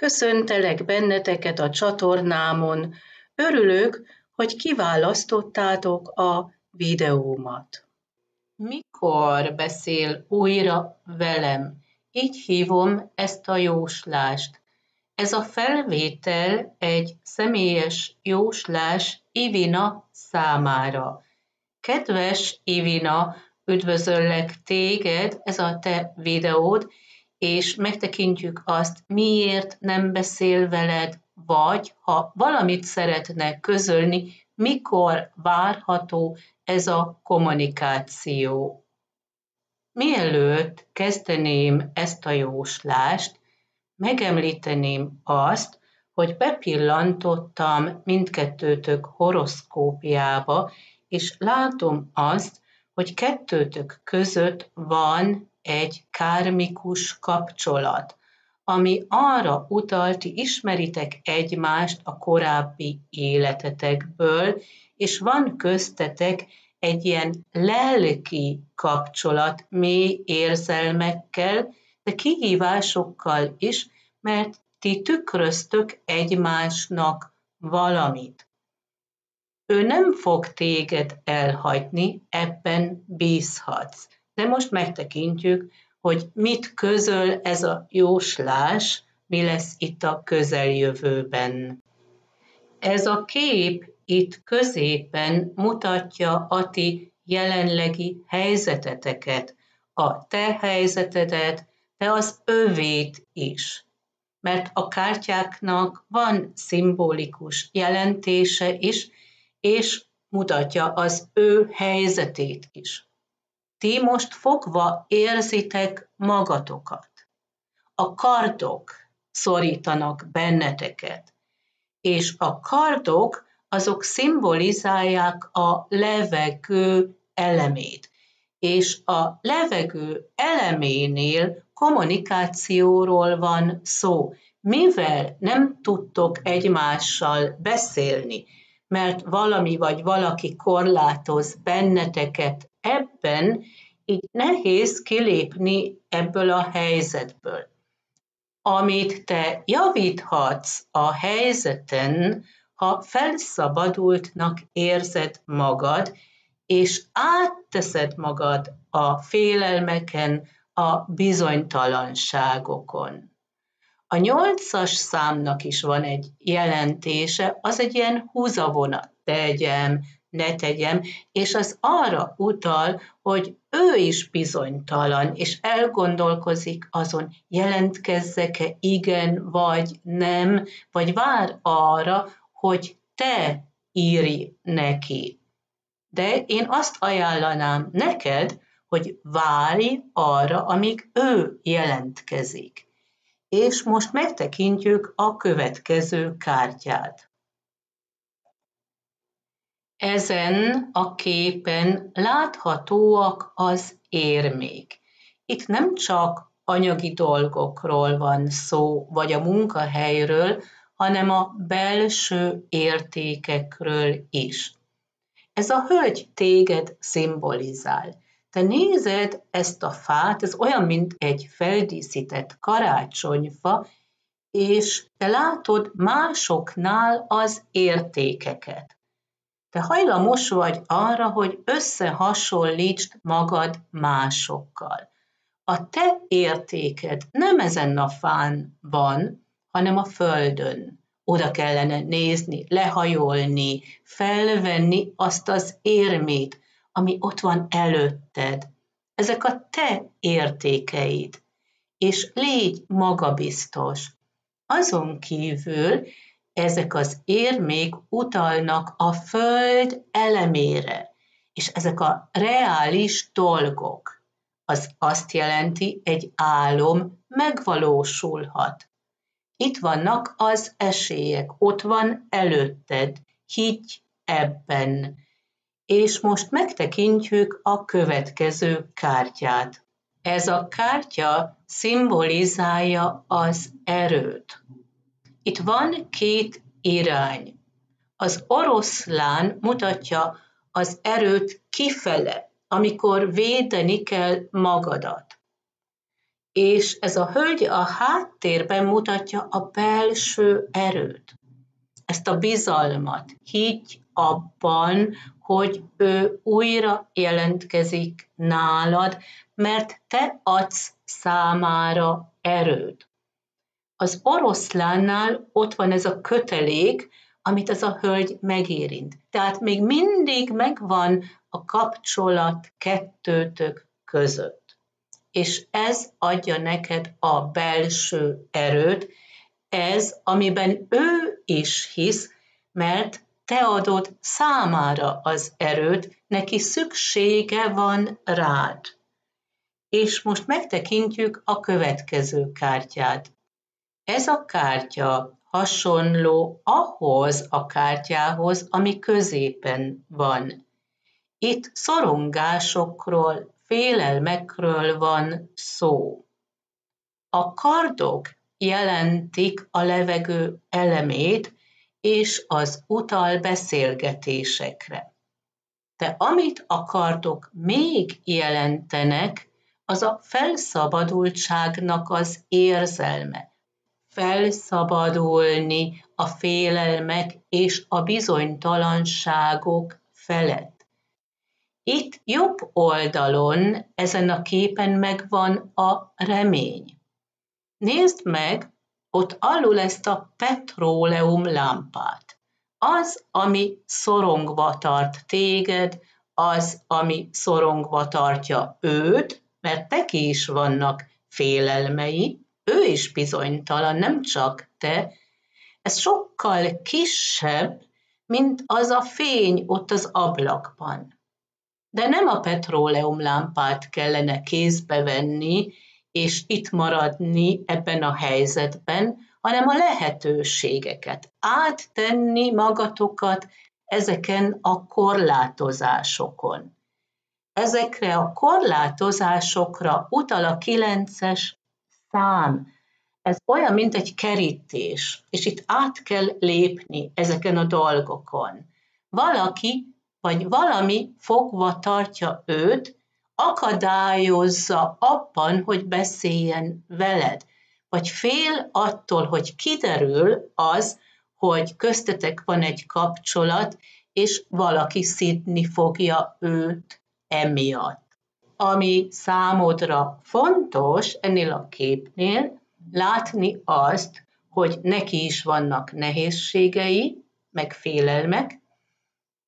Köszöntelek benneteket a csatornámon. Örülök, hogy kiválasztottátok a videómat. Mikor beszél újra velem? Így hívom ezt a jóslást. Ez a felvétel egy személyes jóslás Ivina számára. Kedves Ivina, üdvözöllek téged, ez a te videód, és megtekintjük azt, miért nem beszél veled, vagy ha valamit szeretne közölni, mikor várható ez a kommunikáció. Mielőtt kezdeném ezt a jóslást, megemlíteném azt, hogy bepillantottam mindkettőtök horoszkópjába, és látom azt, hogy kettőtök között van egy kármikus kapcsolat, ami arra utal, ti ismeritek egymást a korábbi életetekből, és van köztetek egy ilyen lelki kapcsolat mély érzelmekkel, de kihívásokkal is, mert ti tükröztök egymásnak valamit. Ő nem fog téged elhagyni, ebben bízhatsz. De most megtekintjük, hogy mit közöl ez a jóslás, mi lesz itt a közeljövőben. Ez a kép itt középen mutatja a ti jelenlegi helyzeteteket, a te helyzetedet, de az övét is. Mert a kártyáknak van szimbolikus jelentése is, és mutatja az ő helyzetét is. Ti most fogva érzitek magatokat. A kardok szorítanak benneteket, és a kardok azok szimbolizálják a levegő elemét. És a levegő eleménél kommunikációról van szó. Mivel nem tudtok egymással beszélni, mert valami vagy valaki korlátoz benneteket ebben így nehéz kilépni ebből a helyzetből. Amit te javíthatsz a helyzeten, ha felszabadultnak érzed magad, és átteszed magad a félelmeken, a bizonytalanságokon. A nyolcas számnak is van egy jelentése, az egy ilyen húzavonat. Tegyem, ne tegyem, és az arra utal, hogy ő is bizonytalan, és elgondolkozik azon, jelentkezzek-e igen vagy nem, vagy vár arra, hogy te írj neki. De én azt ajánlanám neked, hogy várj arra, amíg ő jelentkezik. És most megtekintjük a következő kártyát. Ezen a képen láthatóak az érmék. Itt nem csak anyagi dolgokról van szó, vagy a munkahelyről, hanem a belső értékekről is. Ez a hölgy téged szimbolizál. Te nézed ezt a fát, ez olyan, mint egy feldíszített karácsonyfa, és te látod másoknál az értékeket. Te hajlamos vagy arra, hogy összehasonlítsd magad másokkal. A te értéked nem ezen a fán van, hanem a földön. Oda kellene nézni, lehajolni, felvenni azt az érmét, ami ott van előtted. Ezek a te értékeid. És légy magabiztos. Azon kívül ezek az érmék utalnak a föld elemére, és ezek a reális dolgok. Az azt jelenti, egy álom megvalósulhat. Itt vannak az esélyek, ott van előtted, higgy ebben. És most megtekintjük a következő kártyát. Ez a kártya szimbolizálja az erőt. Itt van két irány. Az oroszlán mutatja az erőt kifele, amikor védeni kell magadat. és ez a hölgy a háttérben mutatja a belső erőt, ezt a bizalmat. Higgy abban, hogy ő újra jelentkezik nálad, mert te adsz számára erőt. Az oroszlánnál ott van ez a kötelék, amit ez a hölgy megérint. Tehát még mindig megvan a kapcsolat kettőtök között. És ez adja neked a belső erőt, ez, amiben ő is hisz, mert te adod számára az erőt, neki szüksége van rád. És most megtekintjük a következő kártyát. Ez a kártya hasonló ahhoz a kártyához, ami középen van. Itt szorongásokról, félelmekről van szó. A kardok jelentik a levegő elemét, és az utal beszélgetésekre. De amit a kardok még jelentenek, az a felszabadultságnak az érzelme. Felszabadulni a félelmek és a bizonytalanságok felett. Itt jobb oldalon ezen a képen megvan a remény. Nézd meg, ott alul ezt a petróleum lámpát. Az, ami szorongva tart téged, az, ami szorongva tartja őt, mert neki is vannak félelmei, ő is bizonytalan, nem csak te. Ez sokkal kisebb, mint az a fény ott az ablakban. De nem a petróleum lámpát kellene kézbe venni, és itt maradni ebben a helyzetben, hanem a lehetőségeket, áttenni magatokat ezeken a korlátozásokon. Ezekre a korlátozásokra utal a kilences szám. Ez olyan, mint egy kerítés, és itt át kell lépni ezeken a dolgokon. Valaki vagy valami fogva tartja őt, akadályozza abban, hogy beszéljen veled, vagy fél attól, hogy kiderül az, hogy köztetek van egy kapcsolat, és valaki szidni fogja őt emiatt. Ami számodra fontos ennél a képnél, látni azt, hogy neki is vannak nehézségei, meg félelmek,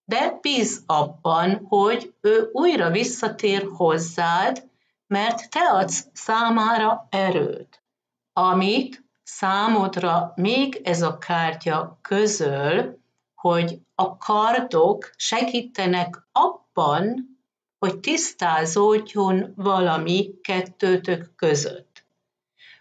de bíz abban, hogy ő újra visszatér hozzád, mert te adsz számára erőt, amit számodra még ez a kártya közöl, hogy a kardok segítenek abban, hogy tisztázódjon valami kettőtök között.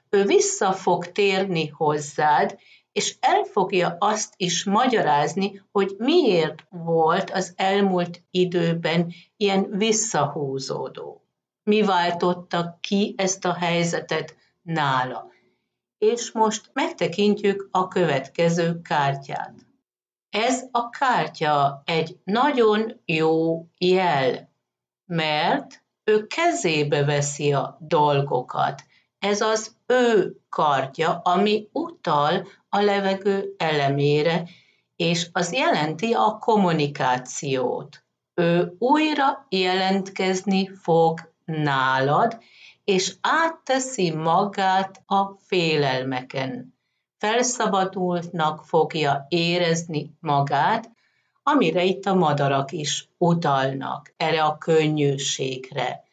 Ő vissza fog térni hozzád, és el fogja azt is magyarázni, hogy miért volt az elmúlt időben ilyen visszahúzódó. Mi váltotta ki ezt a helyzetet nála. És most megtekintjük a következő kártyát. Ez a kártya egy nagyon jó jel, mert ő kezébe veszi a dolgokat. Ez az ő kardja, ami utal a levegő elemére, és az jelenti a kommunikációt. Ő újra jelentkezni fog nálad, és átteszi magát a félelmeken. Felszabadultnak fogja érezni magát, amire itt a madarak is utalnak, erre a könnyűségre.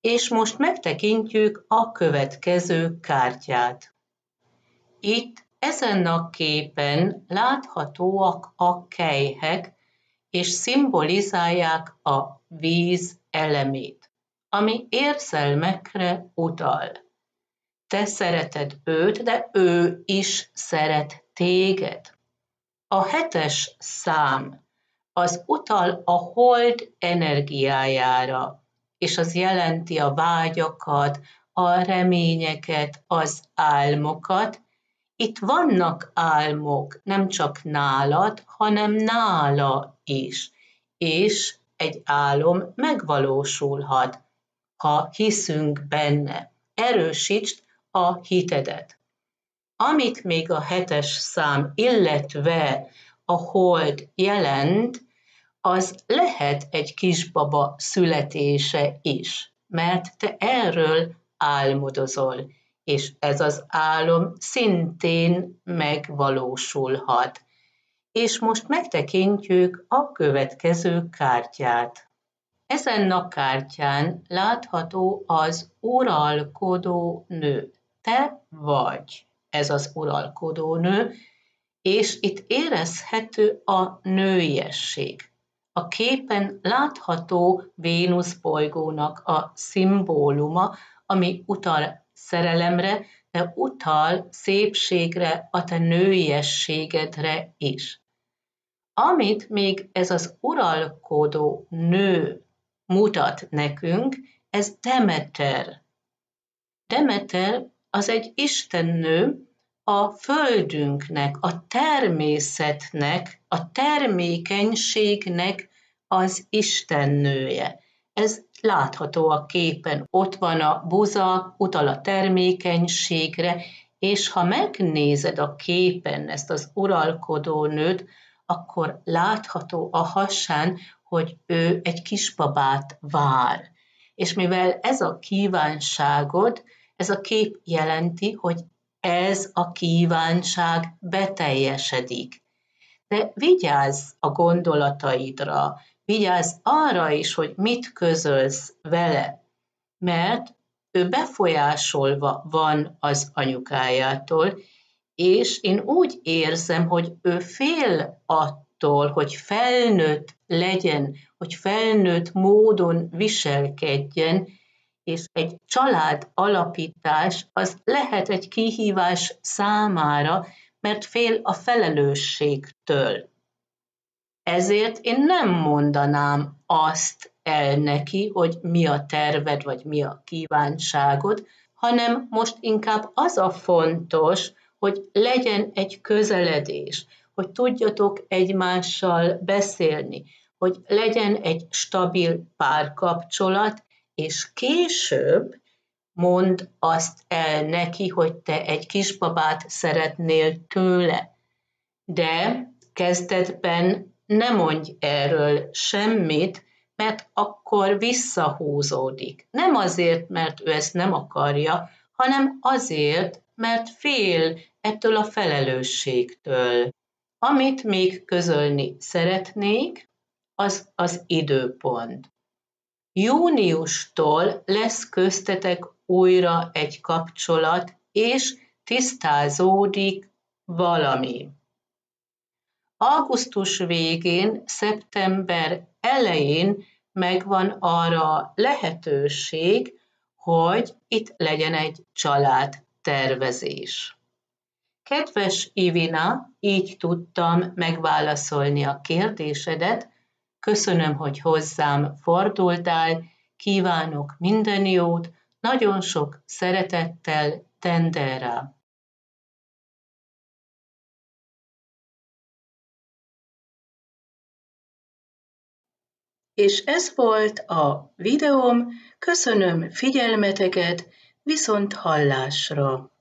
És most megtekintjük a következő kártyát. Itt ezen a képen láthatóak a kejhek, és szimbolizálják a víz elemét, ami érzelmekre utal. Te szereted őt, de ő is szeret téged. A hetes szám az utal a hold energiájára, és az jelenti a vágyakat, a reményeket, az álmokat, itt vannak álmok, nem csak nálad, hanem nála is, és egy álom megvalósulhat, ha hiszünk benne. erősítsd a hitedet. Amit még a hetes szám, illetve a hold jelent, az lehet egy kisbaba születése is, mert te erről álmodozol, és ez az álom szintén megvalósulhat. És most megtekintjük a következő kártyát. Ezen a kártyán látható az uralkodó nő. Te vagy ez az uralkodó nő, és itt érezhető a nőiesség. A képen látható Vénusz bolygónak a szimbóluma, ami utal szerelemre, de utal szépségre, a te nőiességedre is. Amit még ez az uralkodó nő mutat nekünk, ez Demeter. Demeter az egy istennő, a földünknek, a természetnek, a termékenységnek az istennője. Ez látható a képen, ott van a buza, utal a termékenységre, és ha megnézed a képen ezt az uralkodó nőt, akkor látható a hasán, hogy ő egy kisbabát vár. És mivel ez a kívánságod, ez a kép jelenti, hogy ez a kívánság beteljesedik. De vigyázz a gondolataidra, vigyázz arra is, hogy mit közölsz vele, mert ő befolyásolva van az anyukájától, és én úgy érzem, hogy ő fél attól, hogy felnőtt legyen, hogy felnőtt módon viselkedjen, és egy család alapítás az lehet egy kihívás számára, mert fél a felelősségtől. Ezért én nem mondanám azt el neki, hogy mi a terved, vagy mi a kívánságod, hanem most inkább az a fontos, hogy legyen egy közeledés, hogy tudjatok egymással beszélni, hogy legyen egy stabil párkapcsolat, és később mond azt el neki, hogy te egy kisbabát szeretnél tőle. De kezdetben ne mondj erről semmit, mert akkor visszahúzódik. Nem azért, mert ő ezt nem akarja, hanem azért, mert fél ettől a felelősségtől. Amit még közölni szeretnék, az az időpont. Júniustól lesz köztetek újra egy kapcsolat, és tisztázódik valami. Augusztus végén, szeptember elején megvan arra lehetőség, hogy itt legyen egy család tervezés. Kedves Ivina, így tudtam megválaszolni a kérdésedet, Köszönöm, hogy hozzám fordultál, kívánok minden jót, nagyon sok szeretettel, Tendera. És ez volt a videóm, köszönöm figyelmeteket, viszont hallásra!